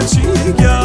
gerçeği gel